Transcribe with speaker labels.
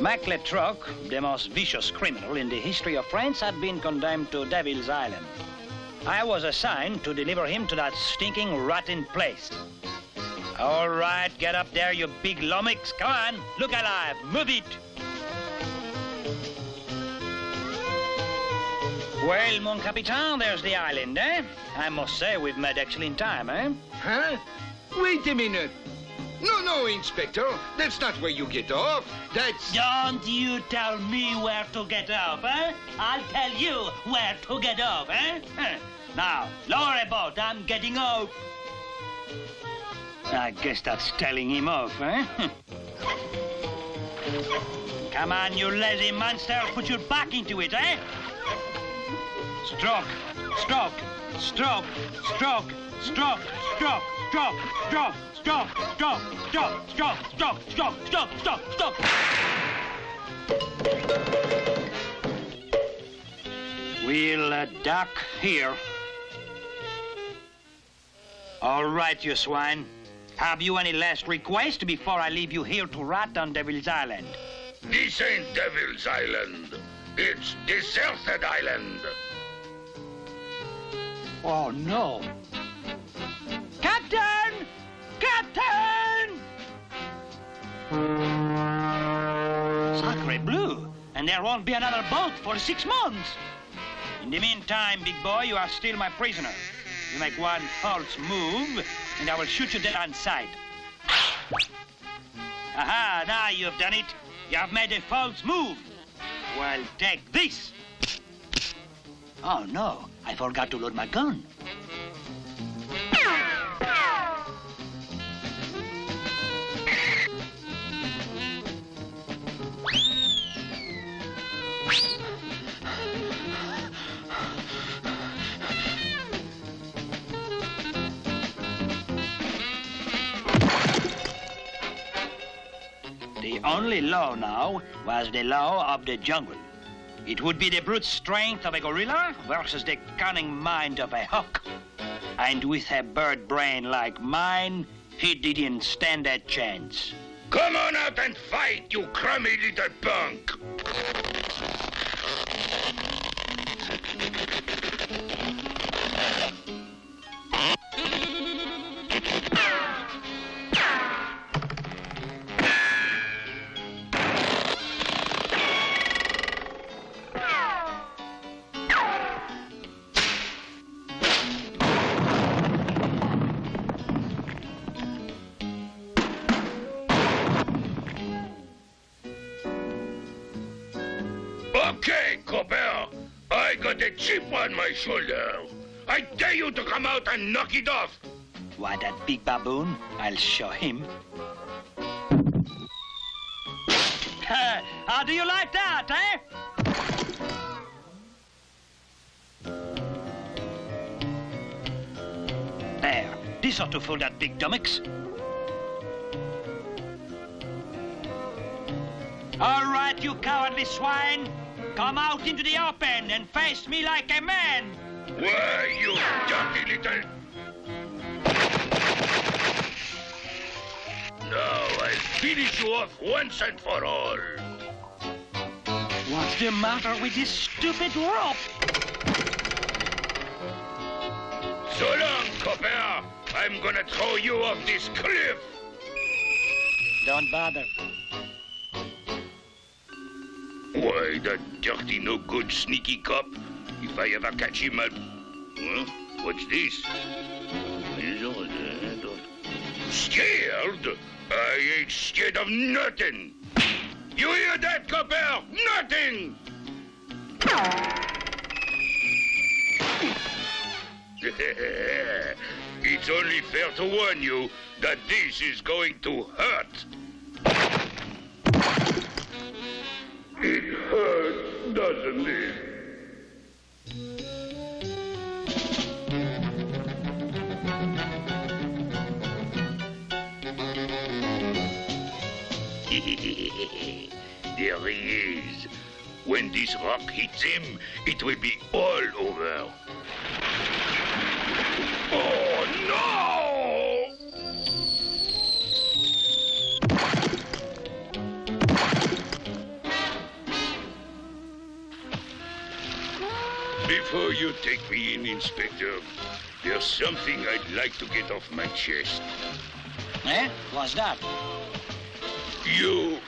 Speaker 1: Mack Le Truck, the most vicious criminal in the history of France, had been condemned to Devil's Island. I was assigned to deliver him to that stinking rotten place. All right, get up there, you big lummox. Come on, look alive, move it. Well, mon capitaine, there's the island, eh? I must say we've made excellent time, eh?
Speaker 2: Huh? Wait a minute. No, no, Inspector. That's not where you get off. That's...
Speaker 3: Don't you tell me where to get off, eh? I'll tell you where to get off, eh? Now, lower boat. I'm getting off.
Speaker 1: I guess that's telling him off, eh? Come on, you lazy monster. Put your back into it, eh? Stroke, stroke, stroke, stroke, stroke, stroke, stroke, stroke, stroke, stroke, stroke, stroke, stroke, stroke, stroke, stroke, stroke. We'll uh, dock here. All right, you swine. Have you any last request before I leave you here to rot on Devil's Island?
Speaker 4: This ain't Devil's Island. It's Deserted Island.
Speaker 1: Oh, no. Captain! Captain! Sacre bleu! And there won't be another boat for six months. In the meantime, big boy, you are still my prisoner. You make one false move, and I will shoot you dead on sight. Aha, now you've done it. You have made a false move. Well, take this. Oh, no. I forgot to load my gun. The only law now was the law of the jungle. It would be the brute strength of a gorilla versus the cunning mind of a hawk. And with a bird brain like mine, he didn't stand a chance.
Speaker 4: Come on out and fight, you crummy little punk! A chip on my shoulder. I dare you to come out and knock it off.
Speaker 1: Why, that big baboon, I'll show him. How do you like that, eh? There. This ought to fool that big dummox. All right, you cowardly swine. Come out into the open and face me like a man.
Speaker 4: Why, you dirty little... Now I'll finish you off once and for all.
Speaker 1: What's the matter with this stupid rope?
Speaker 4: So long, Copper. I'm gonna throw you off this cliff.
Speaker 1: Don't bother.
Speaker 4: Why, that dirty, no-good, sneaky cop. If I ever catch him, I'll... Huh? What's this? Scared? I ain't scared of nothing. You hear that, Copper? Nothing! it's only fair to warn you that this is going to hurt. It hurts, doesn't it? there he is. When this rock hits him, it will be all over. Oh, no! Before you take me in, Inspector, there's something I'd like to get off my chest.
Speaker 1: Eh? What's that?
Speaker 4: You